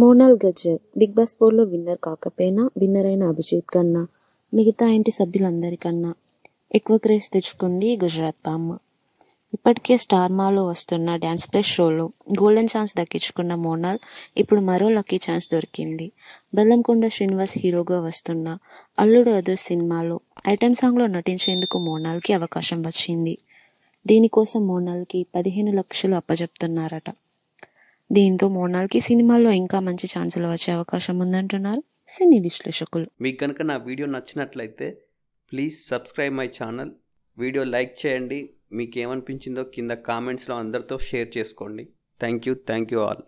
Monal Gajjar Bigg Boss ఫోర్లో winner కాకపోయినా winner అయిన అభిజిత్ కన్నా మిగతా ఇంటి సభ్యులందరికన్నా ఎక్కువ క్రేజ్ తెచ్చుకుంది గుజరాత్ బామ్మ. ఇప్పటికే స్టార్ మాలో వస్తున్న డ్యాన్స్ ప్లస్ షోలో గోల్డెన్ ఛాన్స్ దక్కించుకున్న మోనాల్ ఇప్పుడు మరో లక్కీ ఛాన్స్ దొరికింది. బెల్లంకొండ శ్రీనివాస్ హీరోగా వస్తున్న అల్లుడు అదో సినిమాలో ఐటెం సాంగ్లో నటించేందుకు మోనాల్కి అవకాశం వచ్చింది. దీనికోసం మోనాల్కి పదిహేను లక్షలు అప్పజెప్తున్నారట. దీంతో మోనాల్కి సినిమాల్లో ఇంకా మంచి ఛాన్సులు వచ్చే అవకాశం ఉందంటున్నారు సినీ విశ్లేషకులు. మీకు కనుక నా వీడియో నచ్చినట్లయితే please subscribe my channel. Video like చేయండి. మీకు ఏమనిపించిందో కింద కామెంట్స్లో అందరితో షేర్ చేసుకోండి. Thank you. Thank you all.